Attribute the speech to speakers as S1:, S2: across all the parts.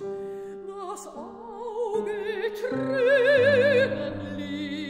S1: das Auge Tränen lieb.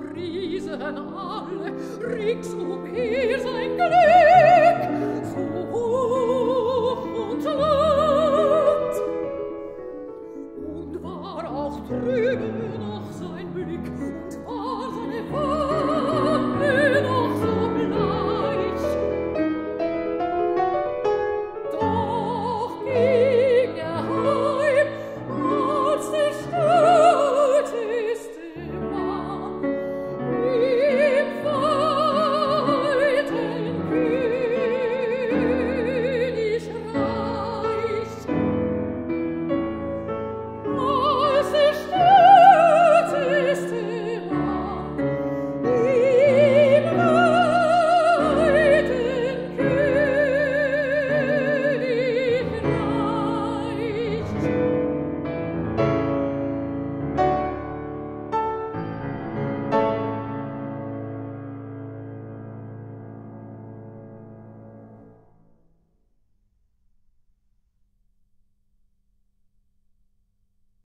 S1: priesen alle, ringsumher sein Glück, so hoch und lang.